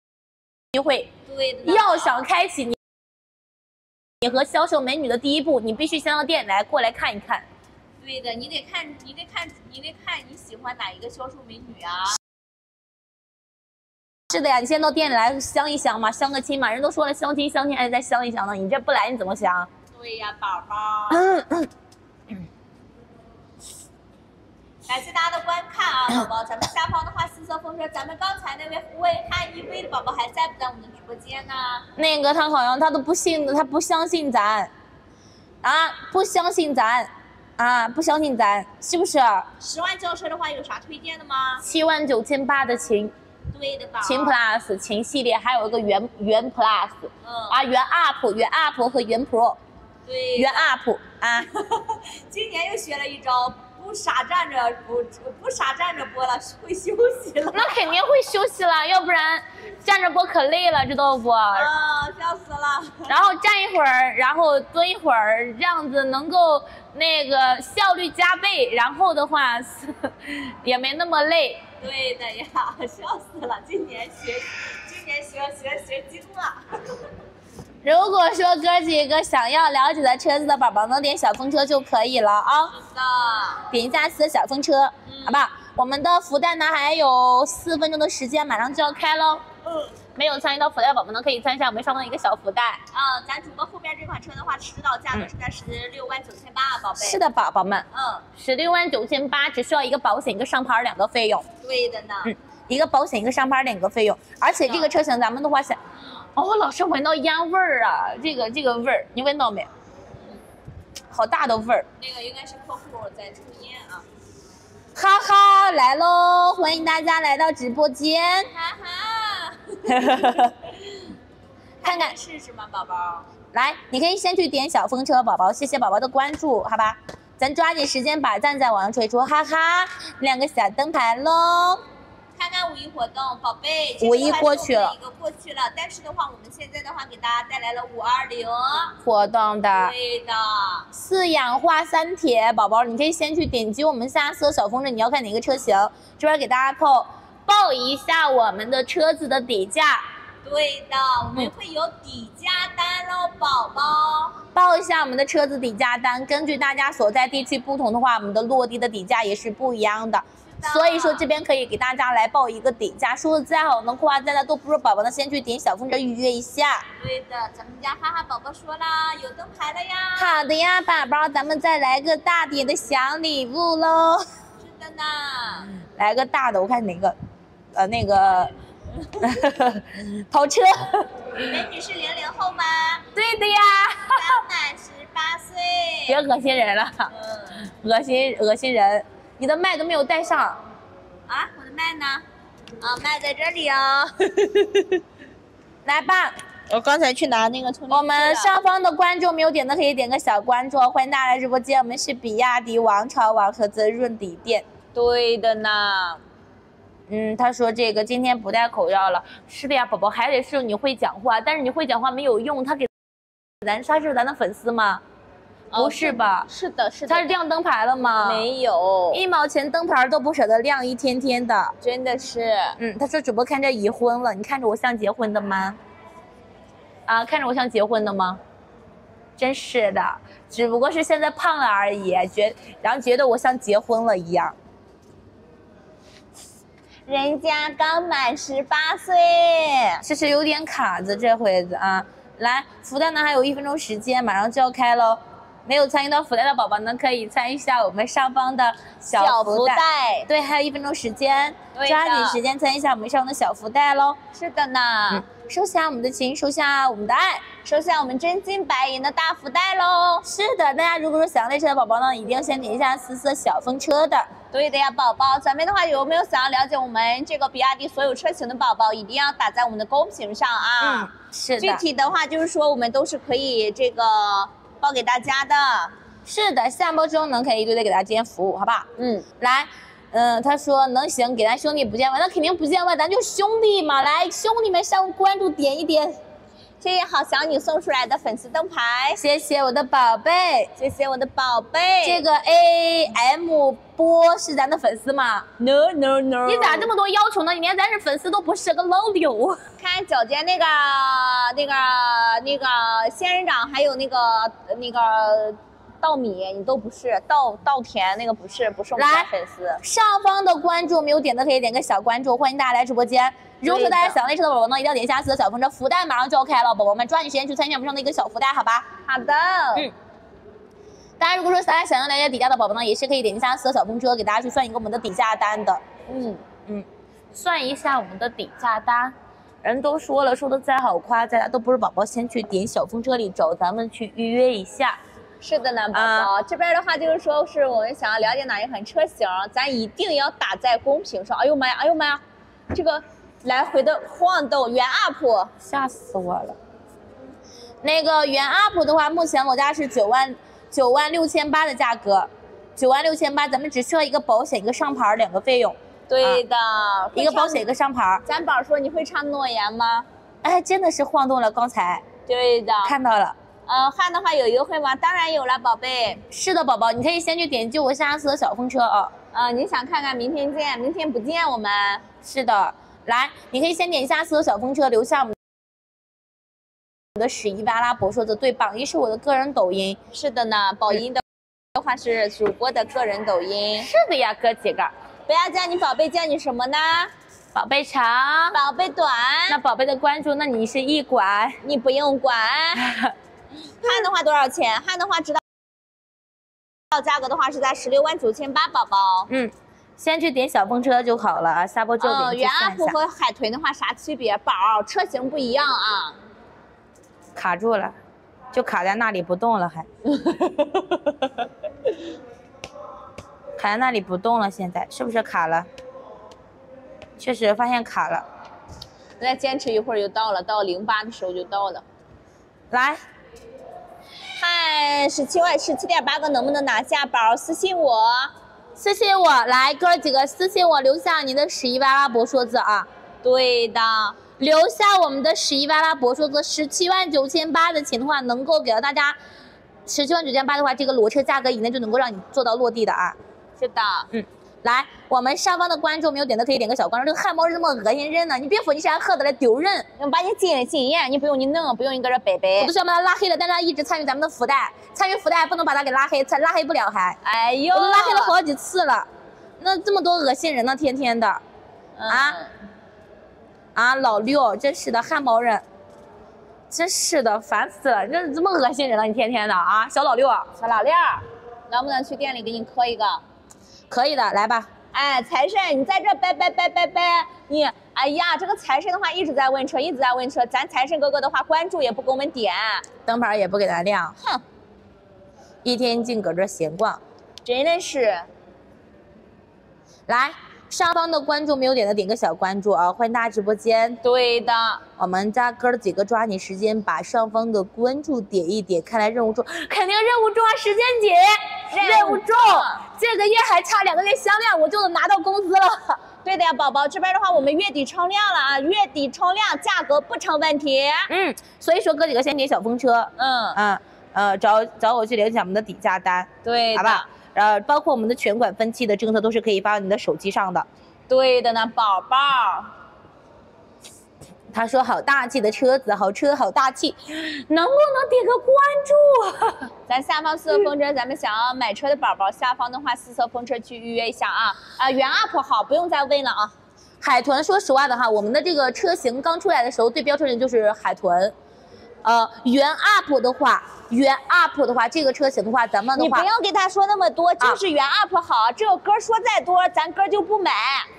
机会。对的，要想开启你你和销售美女的第一步，你必须先到店里来过来看一看。对的，你得看，你得看，你得看你喜欢哪一个销售美女啊？是的呀，你先到店里来相一相嘛，相个亲嘛。人都说了，相亲相亲还得再相一相呢，你这不来你怎么相？对呀，宝宝，嗯嗯。感谢大家的观看啊，宝宝，咱们下方的话，四色风车，咱们刚才那位护卫汉 EV 的宝宝还在不在我们的直播间呢？那个他好像他都不信的，他不相信咱，啊，不相信咱，啊，不相信咱，是不是？十万轿车的话有啥推荐的吗？七万九千八的秦对的吧，秦 Plus 秦系列，还有一个元元 Plus 嗯，啊，元 Up 元 Up 和元 Pro 对，元 Up 啊，今年又学了一招，不傻站着，不不傻站着播了，会休息了。那肯定会休息了，要不然站着播可累了，知道不？啊，笑死了！然后站一会儿，然后蹲一会儿，这样子能够那个效率加倍，然后的话也没那么累。对的呀，笑死了！今年学，今年学学学精了。如果说哥几个想要了解的车子的宝宝呢，点小风车就可以了啊，是的，点一下四的小风车，嗯好不好？我们的福袋呢还有四分钟的时间，马上就要开喽。嗯。没有参与到福袋的宝宝呢，可以参与一下我们上方的一个小福袋。啊，咱主播后边这款车的话，指导价格是在十六万九千八啊，宝贝。是。的，宝宝们，嗯，十六万九千八，只需要一个保险，一个上牌，两个费用。对的呢。嗯，一个保险，一个上牌，两个费用。而且这个车型咱们的话是，哦，我老是闻到烟味儿啊，这个这个味儿，你闻到没？好大的味儿。那个应该是客户在抽烟啊。哈哈，来喽！欢迎大家来到直播间。哈哈。看看试试吗，宝宝？来，你可以先去点小风车，宝宝，谢谢宝宝的关注，好吧？咱抓紧时间把赞在往上吹出，哈哈，亮个小灯牌喽。看看五一活动，宝贝，五一过去了。一个过去了，但是的话，我们现在的话给大家带来了五二零活动的。对的，四氧化三铁，宝宝，你可以先去点击我们下搜小风筝，你要看哪个车型，这边给大家扣报一下我们的车子的底价，对的，我们会有底价单喽，宝宝。报一下我们的车子底价单，根据大家所在地区不同的话，我们的落地的底价也是不一样的。的所以说这边可以给大家来报一个底价，说的再好能扩大大家都不如宝宝呢，先去点小风车预约一下。对的，咱们家哈哈宝宝说啦，有灯牌了呀。好的呀，宝宝，咱们再来个大点的小礼物喽，是的呢。来个大的，我看哪个，呃，那个 跑车，美女是零零后吗？对的呀，刚满十八岁。别恶心人了，嗯恶心恶心人，你的麦都没有带上，啊，我的麦呢？啊，麦在这里哦。来吧。我刚才去拿那个充电器我们上方的观众没有点的可以点个小关注哦，欢迎大家来直播间。我们是比亚迪王朝网和泽润底店。对的呢。嗯，他说这个今天不戴口罩了。是的呀，宝宝，还得是你会讲话，但是你会讲话没有用，他给咱他是咱的粉丝吗？哦不是吧？是的，是的。他是亮灯牌了吗？，没有，一毛钱灯牌都不舍得亮，一天天的。真的是。嗯，他说主播看着已婚了，你看着我像结婚的吗？啊，看着我像结婚的吗？真是的，只不过是现在胖了而已，觉然后觉得我像结婚了一样。人家刚满十八岁。其实有点卡子这回子啊。来，福袋呢还有一分钟时间，马上就要开喽。没有参与到福袋的宝宝呢，可以参与一下我们上方的小小福福袋。对，还有一分钟时间，抓紧时间参与一下我们上方的小福袋喽。是的呢。嗯，收下我们的情，收下我们的爱。收下我们真金白银的大福袋喽。是的，大家如果说想要类车的宝宝呢，一定要先点一下思思小风车的。对的呀，宝宝，咱们的话有没有想要了解我们这个比亚迪所有车型的宝宝，一定要打在我们的公屏上啊。嗯，是的具，体的话就是说我们都是可以这个报给大家的。是的，下播之后能可以一对对给大家进行服务，好不好？嗯，来，嗯，他说能行，给咱兄弟不见外，那肯定不见外，咱就兄弟嘛。来，兄弟们上关注点一点，谢谢好小你送出来的粉丝灯牌，谢谢我的宝贝。谢谢我的宝贝。这个 A M 波是咱的粉丝吗？no no no，你咋这么多要求呢？你连咱是粉丝都不是，个老六。看脚尖那个那个那个仙人掌，还有那个那个稻米，你都不是稻稻田那个不是不是我们家粉丝。上方的关注没有点的可以点个小关注，欢迎大家来直播间。如果说大家想要内测的宝宝呢，一定要点一下四的小风车，福袋马上就要开了，宝宝们抓紧时间去参与我们上的一个小福袋，好吧？好的，嗯大家如果说大家想要了解底价的宝宝呢，也是可以点一下四的小风车，给大家去算一个我们的底价单的。嗯，嗯，算一下我们的底价单。人都说了，说的再好夸，大家都不是宝宝，先去点小风车里找咱们去预约一下。是的呢，宝啊宝。这边的话就是说是我们想要了解哪一款车型，咱一定要打在公屏上。哎呦妈呀，哎呦妈呀，这个来回的晃动原 up，吓死我了。那个原 UP 的话，目前我家是九万九万六千八的价格，九万六千八，咱们只需要一个保险，一个上牌，两个费用，对的，一个保险，一。个上牌。咱宝说你会唱诺言吗？哎，真的是晃动了，刚才对的。看到了。呃，汉的话有优惠吗？当然有了，宝贝。是的，宝宝，你可以先去点击我下次的小风车啊。呃，你想看看明天见，明天不见我们。是的，来，你可以先点一下四的小风车，留下我们的十一巴拉伯说的，对，榜一是我的个人抖音。是的呢，宝音的的话是主播的个人抖音。是的呀，哥几个，不要叫你宝贝，叫你什么呢？宝贝长，宝贝短，那宝贝的关注，那你是一管。你不用管。汉的话多少钱？汉的话知道，到价格的话是在十六万九千八，宝宝。嗯，先去点小风车就好了啊，下播之后嗯，点击原算一 up 下。和海豚的话啥区别？宝车型不一样啊。卡住了，就卡在那里不动了还。卡在那里不动了，现在是不是卡了？确实发现卡了。再坚持一会儿就到了，到零八的时候就到了。来，看十七万十七点八个能不能拿下宝，私信我。私信我，来哥几个私信我，留下您的十一阿拉伯数字啊，对的，留下我们的十一阿拉伯数字，十七万九千八的钱的话，能够给到大家十七万九千八的话，这个裸车价格以内就能够让你做到落地的啊。是的，嗯，来，我们上方的观众没有点的可以点个小关注。这个汗毛是这么恶心人呢？你别说你现在喝的来丢人，我把你禁禁言，你不用你弄，不用你搁这摆摆我都。想把他拉黑了，但是他一直参与咱们的福袋，参与福袋不能把他给拉黑，他拉黑不了还，哎呦，我都拉黑了好几次了。那这么多恶心人呢，天天的嗯啊啊，老六，真是的，汗毛人，真是的，烦死了，这这么恶心人了，你天天的啊，小老六，小老六，能不能去店里给你磕一个？可以的，来吧。哎，财神，你在这拜拜拜拜拜，你，哎呀，这个财神的话一直在问车，一直在问车，咱财神哥哥的话关注也不给我们点，灯牌也不给咱亮，哼，一天净搁这闲逛。真的是。来，上方的关注没有点的点个小关注啊，欢迎大家直播间。对的，我们家哥儿几个抓紧时间把上方的关注点一点，看来任务重 肯定任务重啊，时间紧，任务重，这个月还差两个月销量，我就能拿到工资了。对的呀，宝宝，这边的话我们月底冲量了啊，月底冲量，价格不成问题。嗯，所以说哥几个先点小风车，嗯，嗯呃，找找我去联系我们的底价单，对的，好吧？呃，包括我们的全款分期的政策都是可以发到你的手机上的。对的呢，宝宝。他说好大气的车子，好车好大气，能不能点个关注？咱下方四色风车，咱们想要买车的宝宝，下方的话四色风车去预约一下啊啊，原 UP 好，不用再问了啊。海豚，说实话的哈，我们的这个车型刚出来的时候，最标准的就是海豚。呃，原 UP 的话，原 UP 的话，这个车型的话，咱们的话你不，要给他说那么多，就是原 UP 好，这个歌说再多，咱哥就不买。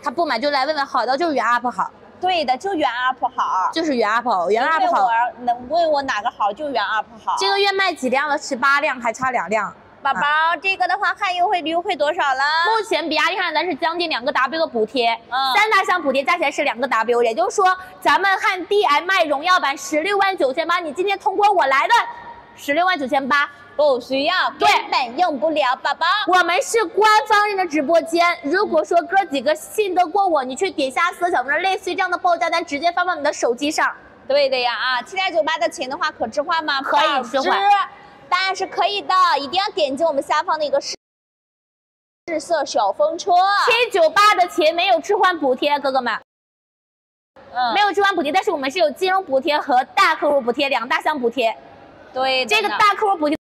他不买就来问问，好的就是原 UP 好，对的，就原 UP 好。就是原 UP 好，原 UP 好我。能问我哪个好，就原 UP 好。这个月卖几辆了？十八辆，还差两辆。宝宝，这个的话看优惠优惠多少了？目前比亚迪汉咱是将近两个 W 的补贴，嗯三大项补贴加起来是两个 W，也就是说，咱们汉 DM-i 荣耀版十六万九千八，你今天通过我来的十六万九千八，不需要，根本用不了，宝宝。我们是官方认的直播间。如果说哥几个信得过我，你去点下四小分，类似于这样的报价单，直接发到你的手机上。对的呀啊，七点九八的钱的话可置换吗？可以置换，当然是可以的，一定要点击我们下方的一个试试色小风车。七九八的钱没有置换补贴，哥哥们嗯没有置换补贴，但是我们是有金融补贴和大客户补贴两大项补贴。对这个大客户补贴。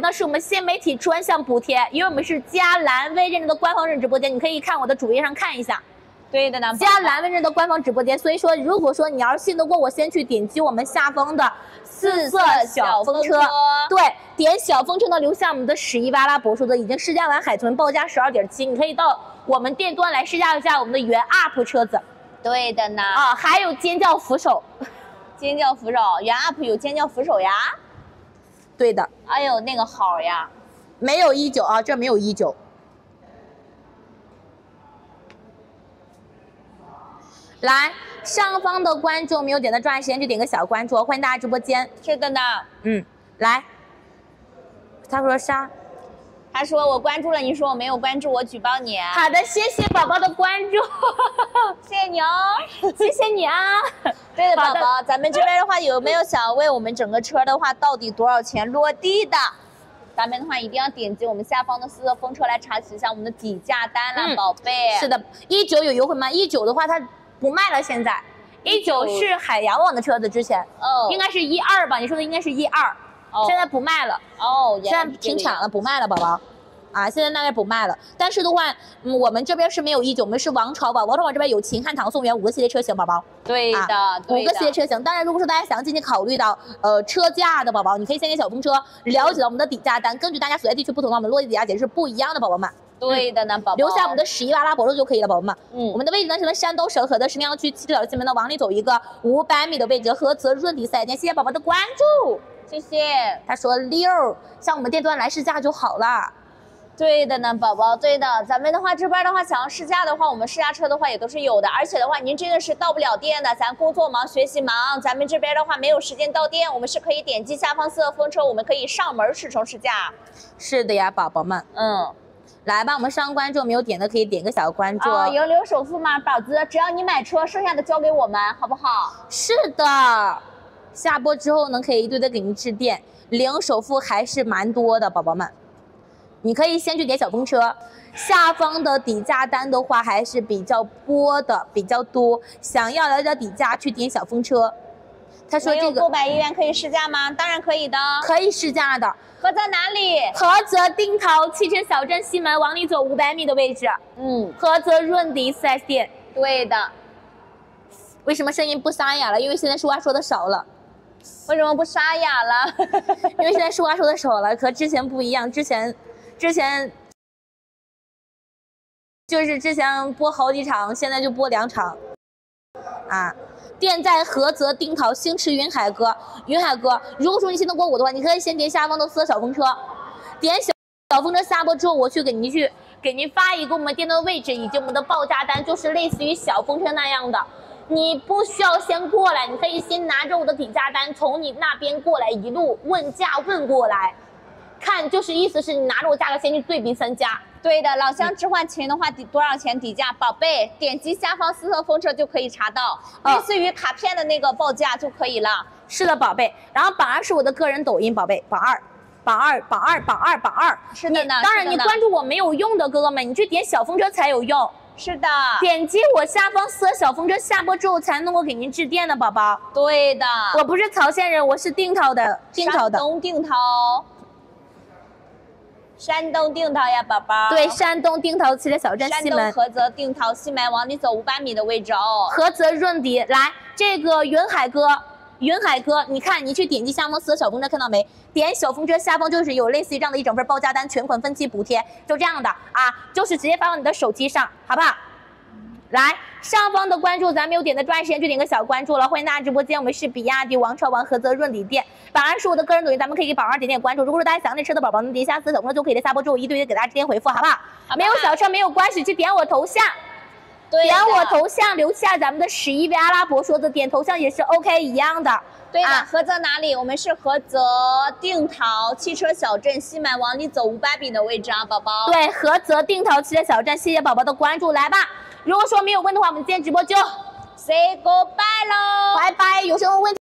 那是我们新媒体专项补贴，因为我们是加蓝微认证的官方认证直播间，你可以看我的主页上看一下。对的呢，加蓝微认的官方直播间。所以说，如果说你要是信得过我，先去点击我们下方的四色小风车，对，点小风车呢，留下我们的十一巴拉博数的已经试驾完海豚报价十二点七，你可以到我们店端来试驾一下我们的原 UP 车子对的呢。啊，还有尖叫扶手，尖叫扶手，原 UP 有尖叫扶手呀。对的，哎呦，那个好呀。没有一九啊，这没有一九。来，上方的观众没有点的，抓紧时间去点个小关注，欢迎大家直播间。是的呢。嗯，来，他说啥？他说我关注了，你说我没有关注，我举报你。好的，谢谢宝宝的关注，谢谢你哦。谢谢你啊。对的，宝宝，咱们这边的话有没有想为我们整个车的话到底多少钱落地的？咱们的话一定要点击我们下方的四色风车来查询一下我们的底价单了，嗯宝贝。是的，一九有优惠吗？一九的话它不卖了，现在一九19是海洋网的车子，之前哦，应该是一二吧？你说的应该是一二，哦现在不卖了。哦，现在停产了，不卖了，宝宝。啊，现在大概不卖了，但是的话，嗯，我们这边是没有一九，我们是王朝宝，王朝宝这边有秦汉唐宋元五个系列车型，宝宝，对的，啊五个系列车型。当然，如果说大家想要进行考虑到呃车价的宝宝，你可以先给小风车了解到我们的底价单，根据大家所在地区不同的，我们落地底价解释是不一样的，宝宝们。对的呢，宝宝。留下我们的十一瓦拉伯路就可以了，宝宝们。嗯我们的位置呢是在山东省菏泽市酿区七角街门的往里走一个五百米的位置，菏泽润迪四 S 店。谢谢宝宝的关注。谢谢。他说六，像我们店端来试驾就好了。对的呢，宝宝，对的。咱们的话这边的话，想要试驾的话，我们试驾车的话也都是有的。而且的话，您真的是到不了店的，咱工作忙、学习忙，咱们这边的话没有时间到店，我们是可以点击下方四个风车，我们可以上门试乘试驾。是的呀，宝宝们，嗯，来吧，我们上关注，没有点的可以点个小关注。啊，有留首付吗，宝子？只要你买车，剩下的交给我们，好不好？是的，下播之后呢，可以一对的给您致电，零首付还是蛮多的，宝宝们。你可以先去点小风车，下方的底价单的话还是比较多的，比较多。想要了解底价，去点小风车。他说这个购买意愿可以试驾吗？当然可以的，可以试驾的。菏泽哪里？菏泽定陶汽车小镇西门，往里走五百米的位置。嗯，菏泽润迪 4S 店。对的。为什么声音不沙哑了？因为现在说话说的少了。为什么不沙哑了？因为现在说话说的少了，和之前不一样。之前。之前就是之前播好几场，现在就播两场，啊，店在菏泽定陶星驰云海哥，云海哥，如果说你信得过我的话，你可以先点下方的四个小风车，点小小风车下播之后，我去给您去给您发一个我们店的位置以及我们的报价单，就是类似于小风车那样的，你不需要先过来，你可以先拿着我的底价单从你那边过来，一路问价问过来。看，就是意思是你拿着我价格先去对比三家。对的，老乡置换琴的话，底多少钱底价？宝贝，点击下方四色风车就可以查到，类似于卡片的那个报价就可以了。是的，宝贝。然后榜二是我的个人抖音，宝贝，榜二，榜二，榜二，榜二，榜二。是的呢。当然，你关注我没有用的哥哥们，你去点小风车才有用。是的。点击我下方四个小风车下播之后才能够给您致电的，宝宝。对的。我不是曹县人，我是定陶的，定陶的。山东定陶。山东定陶呀，宝宝。对，山东定陶汽车小镇西门。菏泽定陶西门，往里走五百米的位置哦。菏泽润迪，来，这个云海哥，云海哥，你看，你去点击下方四个小风车，看到没？点小风车下方就是有类似于这样的一整份报价单，全款分期补贴，就这样的啊，就是直接发到你的手机上，好不好？来，上方的关注，咱没有点的抓紧时间去点个小关注了。欢迎大家直播间，我们是比亚迪王朝王菏泽润底店，榜二是我的个人抖音，咱们可以给宝二点点关注。如果说大家想要那车的宝宝，能点一下四小风车就可以在下播之后一对一给大家直接回复，好不好？没有小车没有关系，去点我头像，点我头像留下咱们的十一位阿拉伯数字，点头像也是 OK 一样的。对的，菏泽哪里？我们是菏泽定陶汽车小镇西门，往里走五百米的位置啊，宝宝。对，菏泽定陶汽车小镇，谢谢宝宝的关注，来吧。如果说没有问的话，我们今天直播就 say goodbye 喽，拜拜。有什么问题？